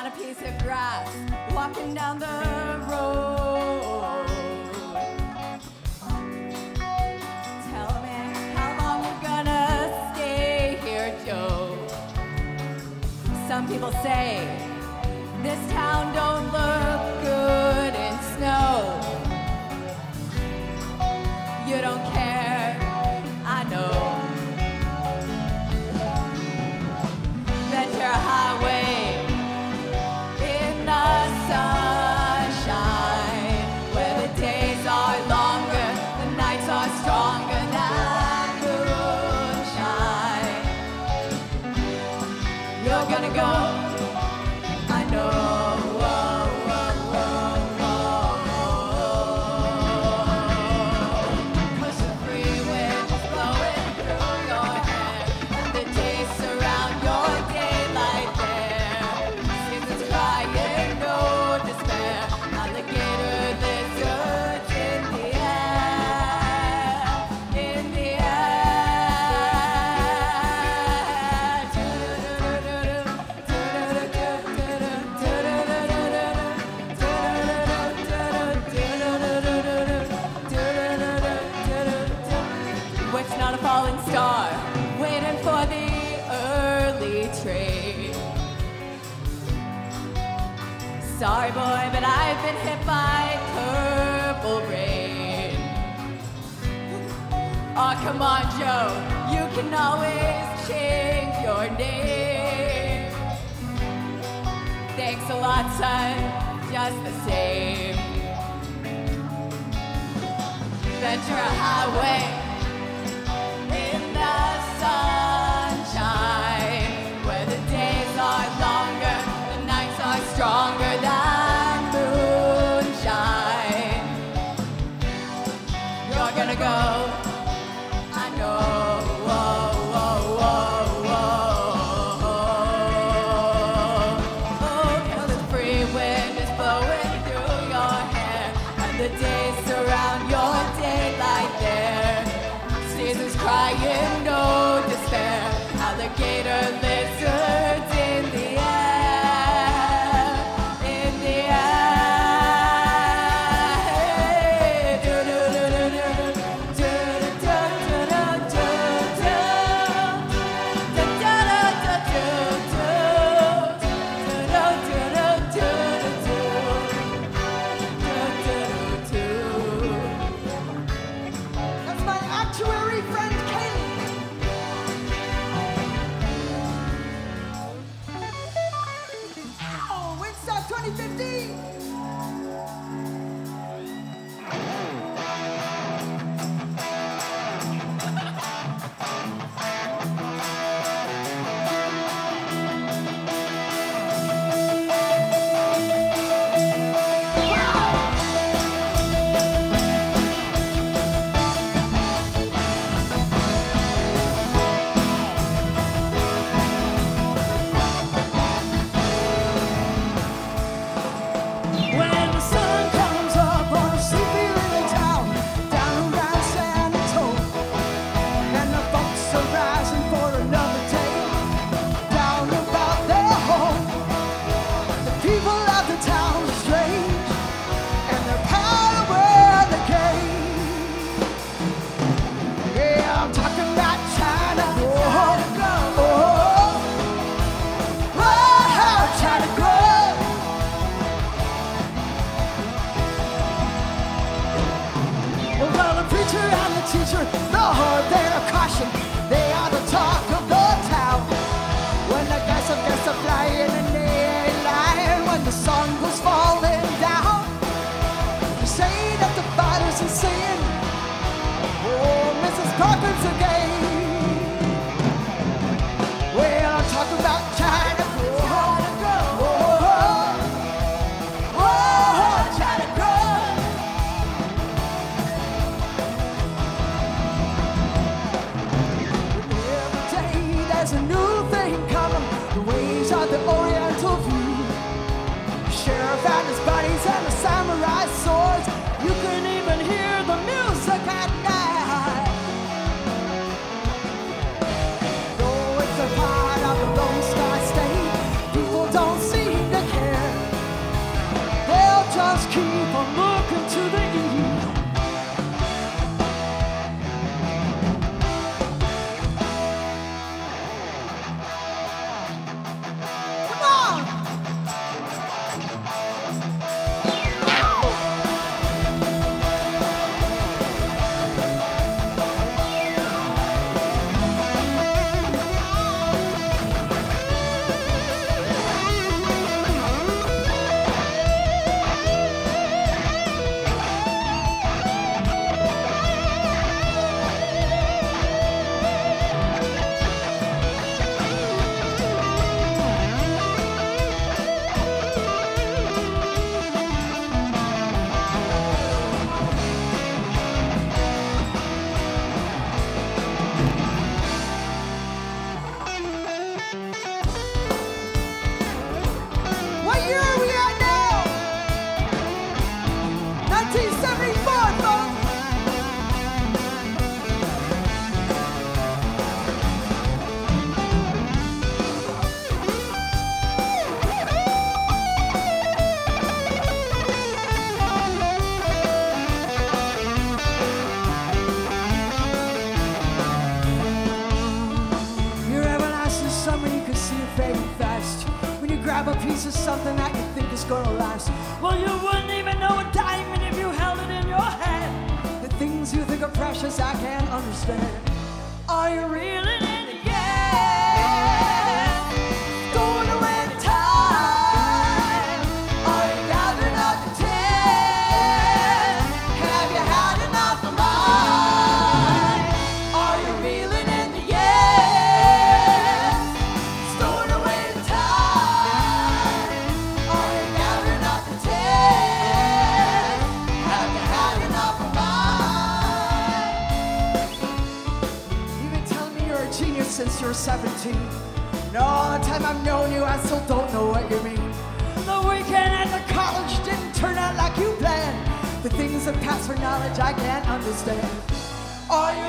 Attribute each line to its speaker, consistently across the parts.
Speaker 1: on a
Speaker 2: piece of grass, walking down the road. Tell me how long we're gonna stay here, Joe. Some people say this town don't look Sorry, boy, but I've been hit by purple rain. Oh, come on, Joe. You can always change your name. Thanks a lot, son. Just the same. Ventura Highway.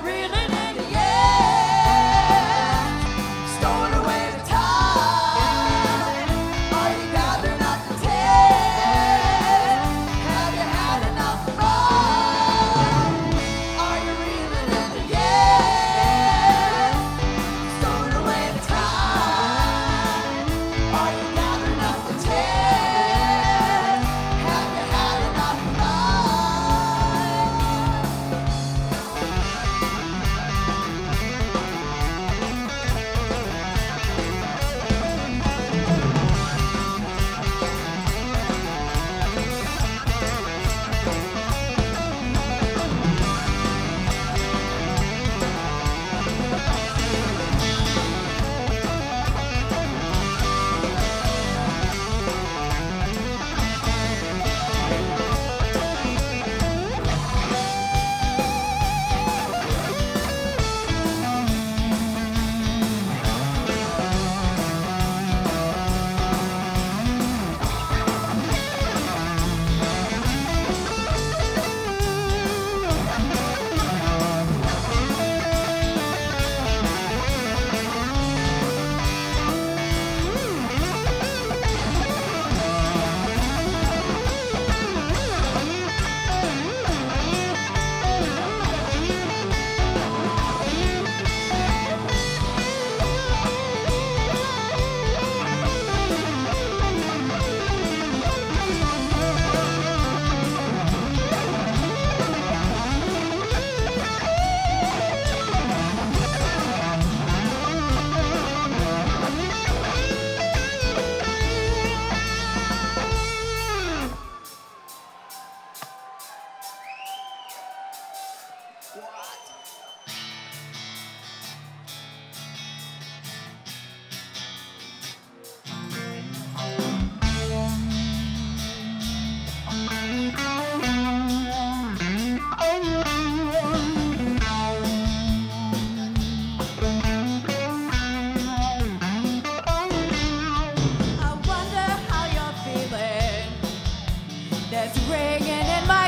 Speaker 2: Are Ringing in my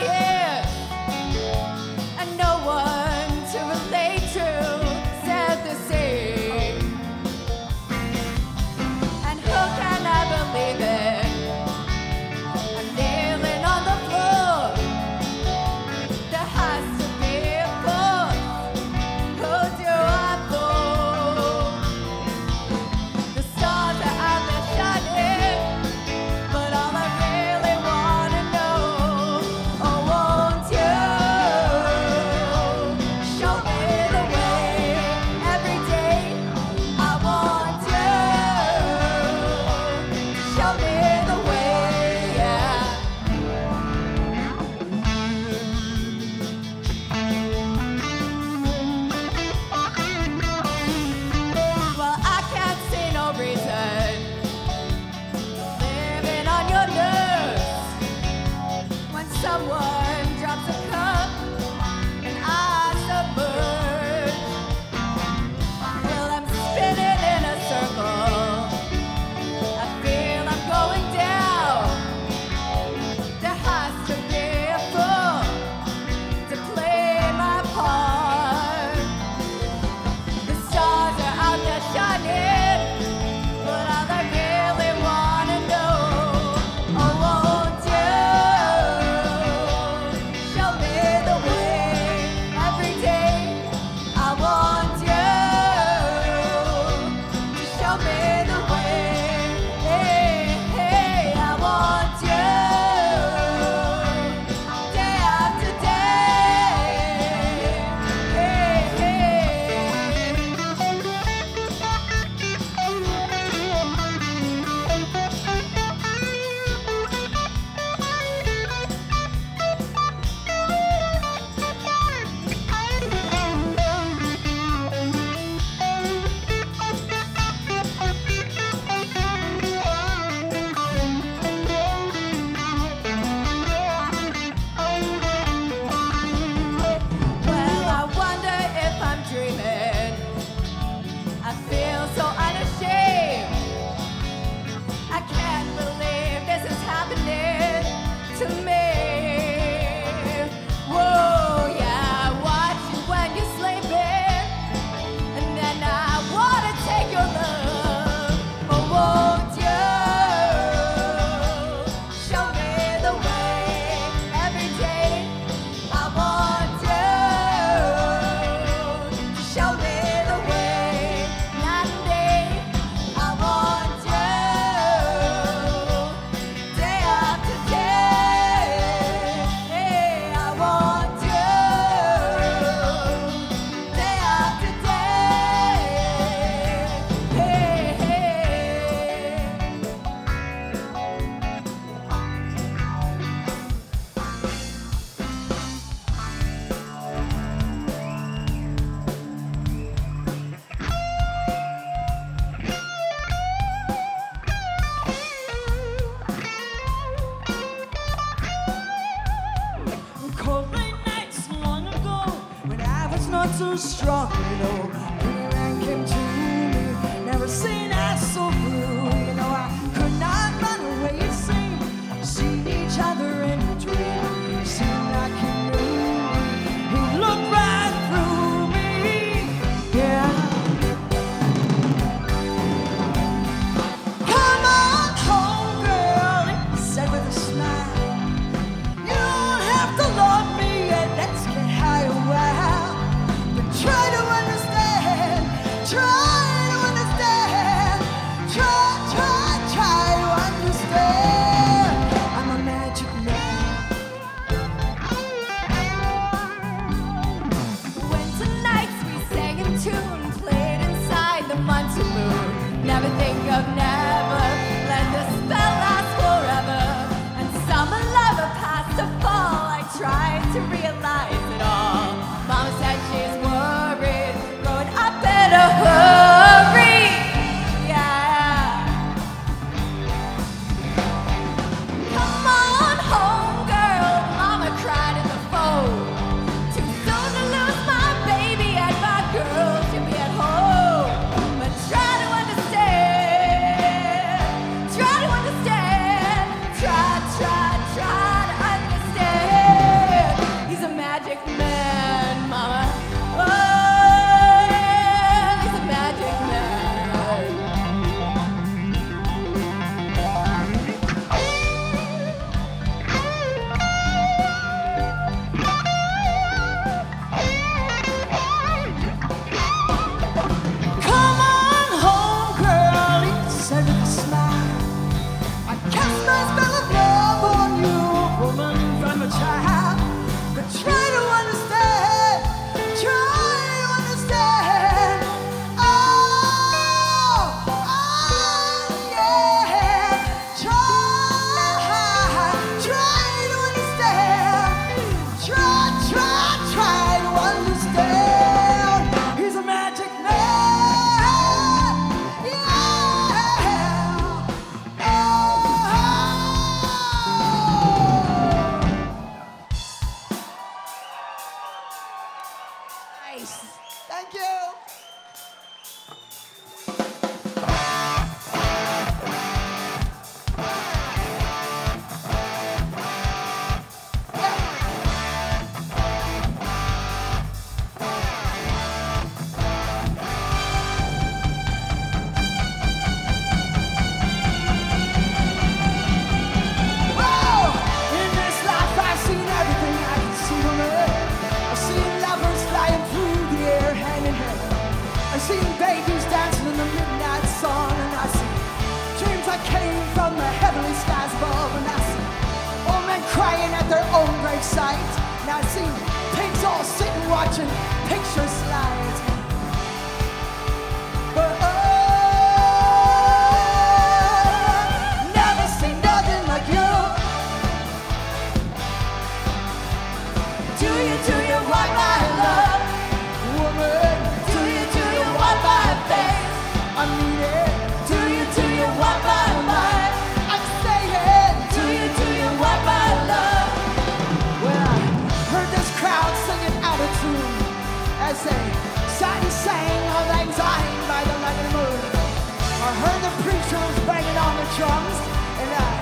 Speaker 1: drums and I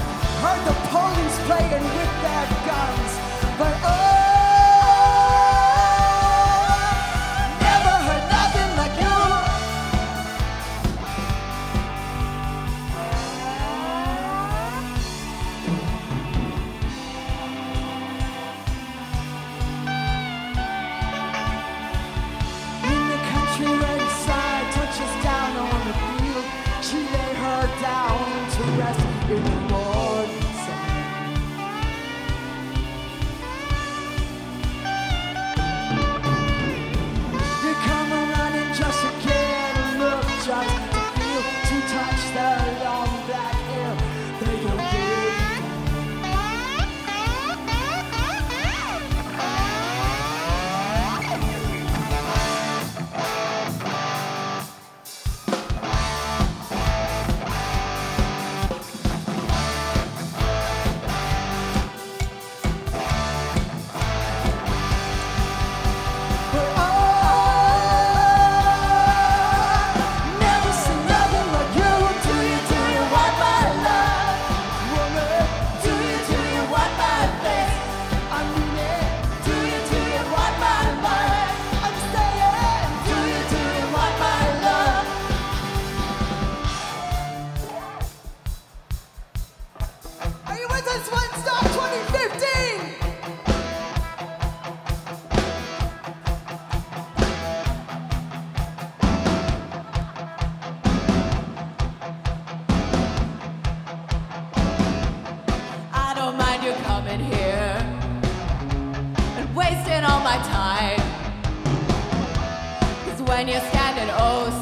Speaker 1: heard the police playing with their guns. But oh,
Speaker 2: my time. Cause when you're standing oh